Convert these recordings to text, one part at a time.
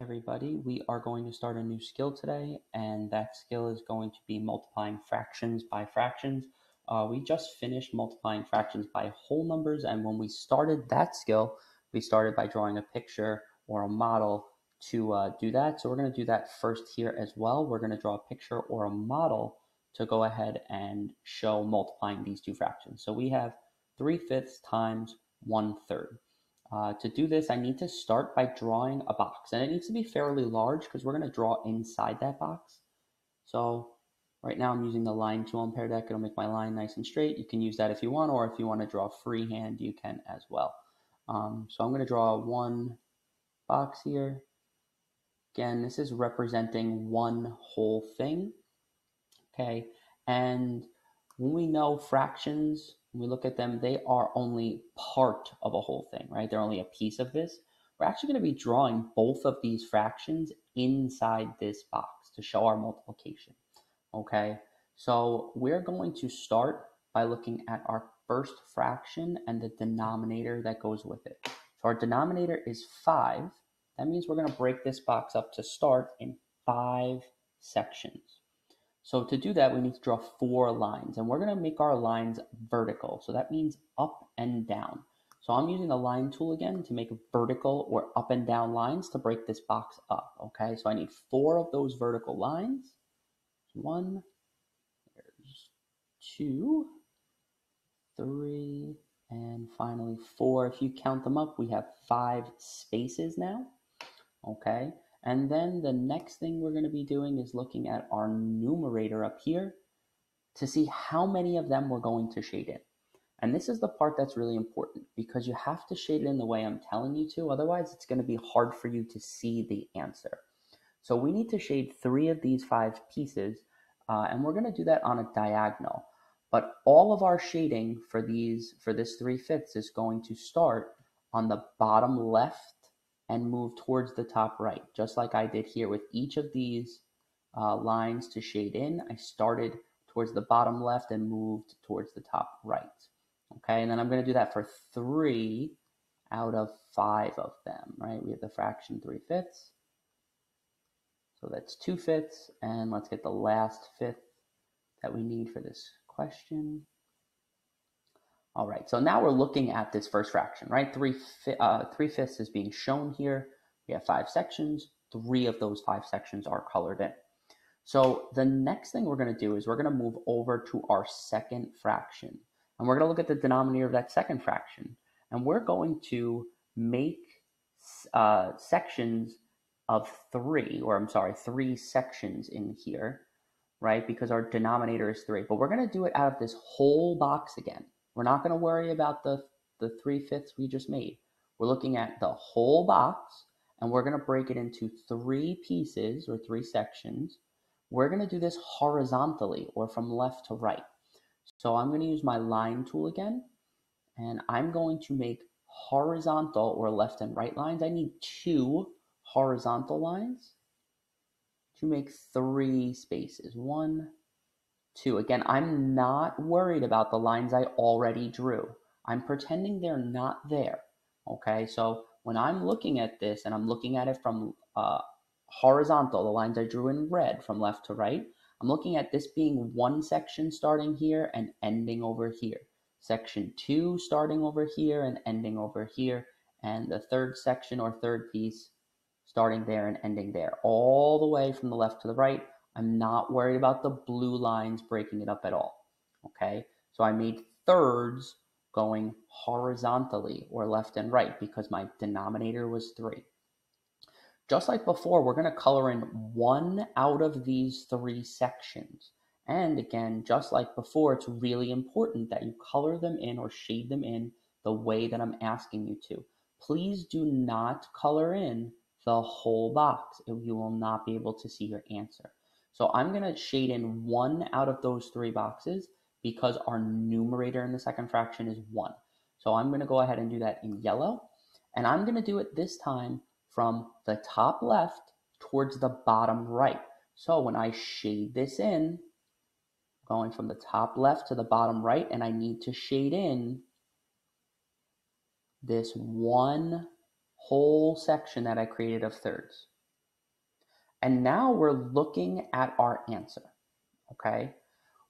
everybody. We are going to start a new skill today, and that skill is going to be multiplying fractions by fractions. Uh, we just finished multiplying fractions by whole numbers, and when we started that skill, we started by drawing a picture or a model to uh, do that. So we're going to do that first here as well. We're going to draw a picture or a model to go ahead and show multiplying these two fractions. So we have 3 fifths times 1 third. Uh, to do this, I need to start by drawing a box, and it needs to be fairly large because we're going to draw inside that box. So right now I'm using the line tool on Pear Deck. It'll make my line nice and straight. You can use that if you want, or if you want to draw freehand, you can as well. Um, so I'm going to draw one box here. Again, this is representing one whole thing. Okay, and when we know fractions, we look at them, they are only part of a whole thing, right? They're only a piece of this. We're actually going to be drawing both of these fractions inside this box to show our multiplication. Okay, so we're going to start by looking at our first fraction and the denominator that goes with it. So our denominator is 5. That means we're going to break this box up to start in five sections. So to do that, we need to draw four lines and we're gonna make our lines vertical. So that means up and down. So I'm using the line tool again to make vertical or up and down lines to break this box up, okay? So I need four of those vertical lines. One, there's two, three, and finally four. If you count them up, we have five spaces now, okay? And then the next thing we're going to be doing is looking at our numerator up here to see how many of them we're going to shade in. And this is the part that's really important because you have to shade it in the way I'm telling you to. Otherwise, it's going to be hard for you to see the answer. So we need to shade three of these five pieces, uh, and we're going to do that on a diagonal. But all of our shading for these for this three fifths is going to start on the bottom left and move towards the top right, just like I did here with each of these uh, lines to shade in. I started towards the bottom left and moved towards the top right. Okay, and then I'm going to do that for three out of five of them, right? We have the fraction 3 fifths. So that's 2 fifths, and let's get the last fifth that we need for this question. All right, so now we're looking at this first fraction, right? Three, uh, three fifths is being shown here. We have five sections. Three of those five sections are colored in. So the next thing we're going to do is we're going to move over to our second fraction. And we're going to look at the denominator of that second fraction. And we're going to make uh, sections of three, or I'm sorry, three sections in here, right? Because our denominator is three. But we're going to do it out of this whole box again. We're not going to worry about the, the 3 fifths we just made. We're looking at the whole box and we're going to break it into three pieces or three sections. We're going to do this horizontally or from left to right. So I'm going to use my line tool again and I'm going to make horizontal or left and right lines. I need two horizontal lines to make three spaces. One, Two, again, I'm not worried about the lines I already drew. I'm pretending they're not there. Okay, so when I'm looking at this and I'm looking at it from uh, horizontal, the lines I drew in red from left to right, I'm looking at this being one section starting here and ending over here. Section two starting over here and ending over here. And the third section or third piece starting there and ending there. All the way from the left to the right I'm not worried about the blue lines breaking it up at all. Okay, so I made thirds going horizontally or left and right because my denominator was three. Just like before, we're going to color in one out of these three sections. And again, just like before, it's really important that you color them in or shade them in the way that I'm asking you to. Please do not color in the whole box. You will not be able to see your answer. So I'm going to shade in one out of those three boxes because our numerator in the second fraction is 1. So I'm going to go ahead and do that in yellow. And I'm going to do it this time from the top left towards the bottom right. So when I shade this in, going from the top left to the bottom right, and I need to shade in this one whole section that I created of thirds. And now we're looking at our answer, okay?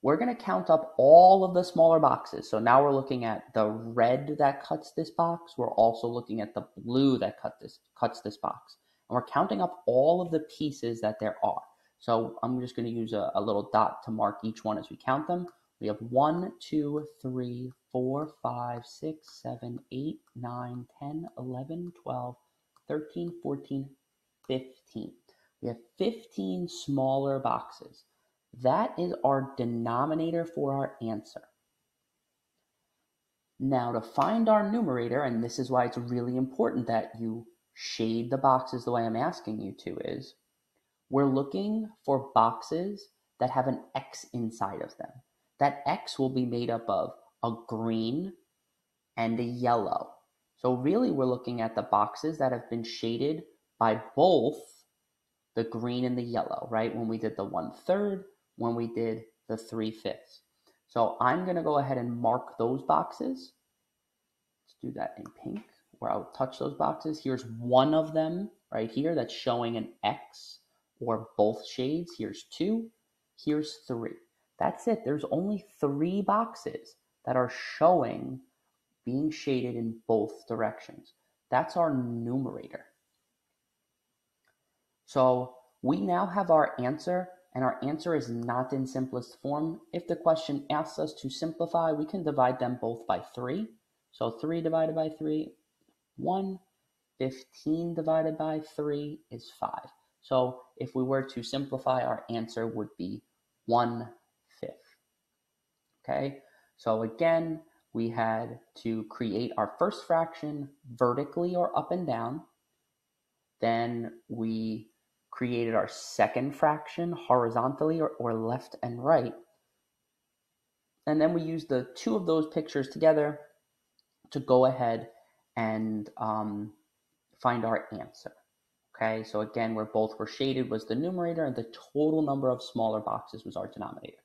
We're gonna count up all of the smaller boxes. So now we're looking at the red that cuts this box. We're also looking at the blue that cut this, cuts this box. And we're counting up all of the pieces that there are. So I'm just gonna use a, a little dot to mark each one as we count them. We have 1, 2, 3, 4, 5, 6, 7, 8, 9, 10, 11, 12, 13, 14, 15. We have 15 smaller boxes. That is our denominator for our answer. Now to find our numerator, and this is why it's really important that you shade the boxes the way I'm asking you to is, we're looking for boxes that have an X inside of them. That X will be made up of a green and a yellow. So really we're looking at the boxes that have been shaded by both the green and the yellow, right? When we did the one third, when we did the three fifths. So I'm gonna go ahead and mark those boxes. Let's do that in pink where I'll touch those boxes. Here's one of them right here that's showing an X or both shades. Here's two, here's three. That's it. There's only three boxes that are showing being shaded in both directions. That's our numerator. So we now have our answer, and our answer is not in simplest form. If the question asks us to simplify, we can divide them both by 3. So 3 divided by 3, 1. 15 divided by 3 is 5. So if we were to simplify, our answer would be 1 fifth. Okay, so again, we had to create our first fraction vertically or up and down. Then we created our second fraction horizontally or, or left and right. And then we used the two of those pictures together to go ahead and um, find our answer. Okay, so again, where both were shaded was the numerator and the total number of smaller boxes was our denominator.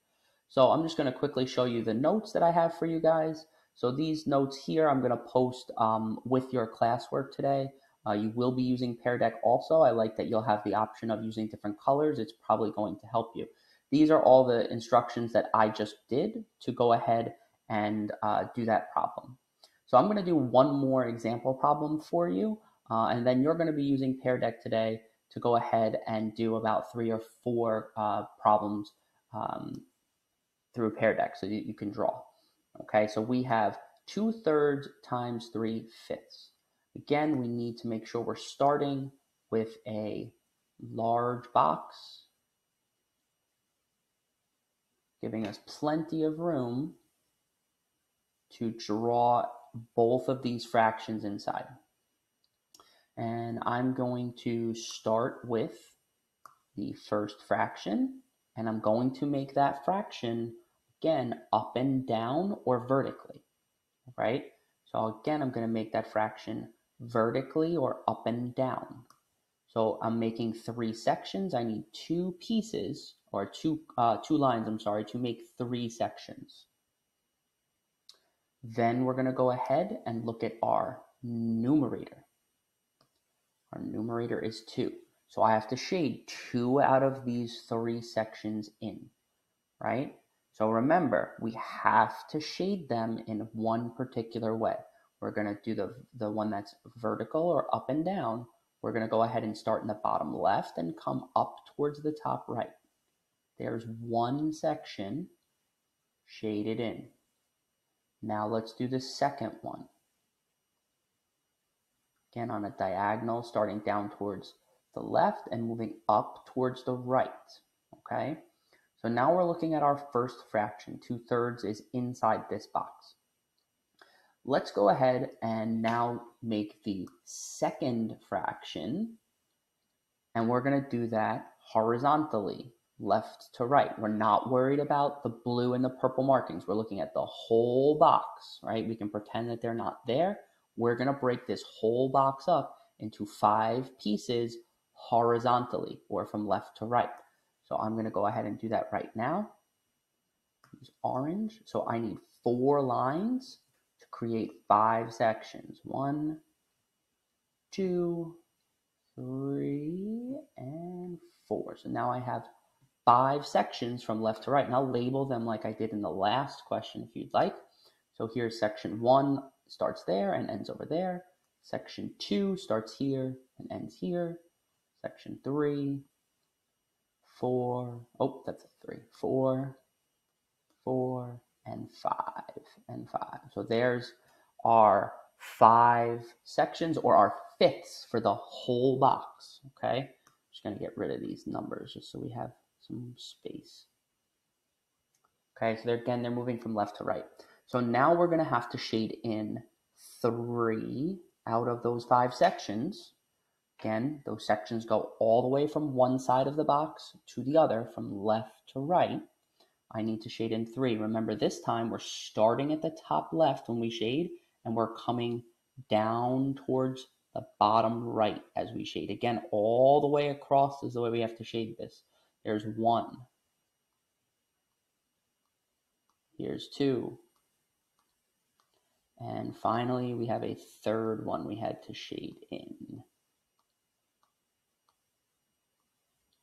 So I'm just gonna quickly show you the notes that I have for you guys. So these notes here, I'm gonna post um, with your classwork today. Uh, you will be using Pear Deck also. I like that you'll have the option of using different colors. It's probably going to help you. These are all the instructions that I just did to go ahead and uh, do that problem. So I'm going to do one more example problem for you, uh, and then you're going to be using Pear Deck today to go ahead and do about three or four uh, problems um, through Pear Deck so you, you can draw. Okay, so we have 2 thirds times 3 fifths. Again, we need to make sure we're starting with a large box, giving us plenty of room to draw both of these fractions inside. And I'm going to start with the first fraction, and I'm going to make that fraction, again, up and down or vertically, right? So again, I'm going to make that fraction vertically or up and down. So I'm making three sections. I need two pieces or two, uh, two lines, I'm sorry, to make three sections. Then we're going to go ahead and look at our numerator. Our numerator is 2. So I have to shade two out of these three sections in, right? So remember, we have to shade them in one particular way. We're going to do the, the one that's vertical or up and down. We're going to go ahead and start in the bottom left and come up towards the top right. There's one section shaded in. Now let's do the second one. Again, on a diagonal, starting down towards the left and moving up towards the right. Okay, so now we're looking at our first fraction. Two thirds is inside this box. Let's go ahead and now make the second fraction. And we're going to do that horizontally left to right. We're not worried about the blue and the purple markings. We're looking at the whole box, right? We can pretend that they're not there. We're going to break this whole box up into five pieces horizontally or from left to right. So I'm going to go ahead and do that right now. Use orange. So I need four lines create five sections. One, two, three, and four. So now I have five sections from left to right. And I'll label them like I did in the last question if you'd like. So here's section 1 starts there and ends over there. Section 2 starts here and ends here. Section 3, 4, oh, that's a 3, 4, 4, and 5, and 5. So there's our five sections or our fifths for the whole box, okay? I'm just going to get rid of these numbers just so we have some space. Okay, so they're, again, they're moving from left to right. So now we're going to have to shade in three out of those five sections. Again, those sections go all the way from one side of the box to the other, from left to right. I need to shade in three. Remember, this time we're starting at the top left when we shade, and we're coming down towards the bottom right as we shade. Again, all the way across is the way we have to shade this. There's one. Here's two. And finally, we have a third one we had to shade in.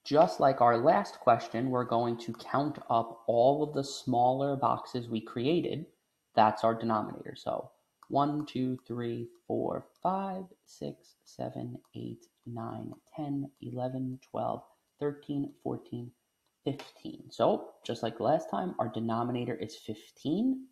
Just like our last question, we're going to count up all of the smaller boxes we created. That's our denominator. So 1, 2, 3, 4, 5, 6, 7, 8, 9, 10, 11, 12, 13, 14, 15. So just like last time, our denominator is 15.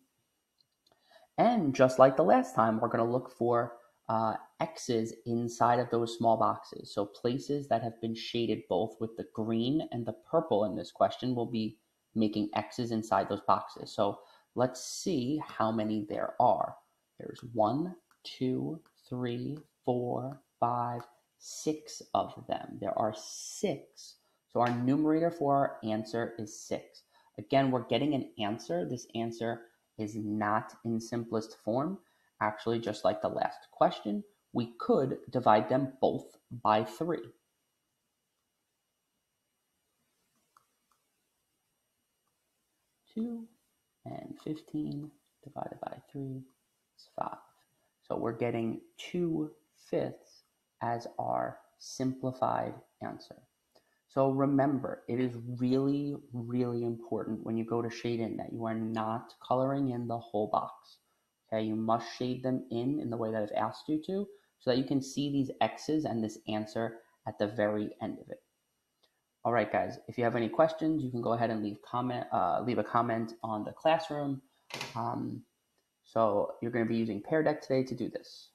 And just like the last time, we're going to look for uh, X's inside of those small boxes. So places that have been shaded both with the green and the purple in this question will be making X's inside those boxes. So let's see how many there are. There's one, two, three, four, five, six of them. There are six. So our numerator for our answer is six. Again, we're getting an answer. This answer is not in simplest form. Actually, just like the last question, we could divide them both by 3. Two and 15 divided by 3 is 5. So we're getting 2 fifths as our simplified answer. So remember, it is really, really important when you go to shade in that you are not coloring in the whole box. Okay, you must shade them in in the way that I've asked you to so that you can see these X's and this answer at the very end of it. All right, guys, if you have any questions, you can go ahead and leave comment, uh, leave a comment on the classroom. Um, so you're going to be using Pear Deck today to do this.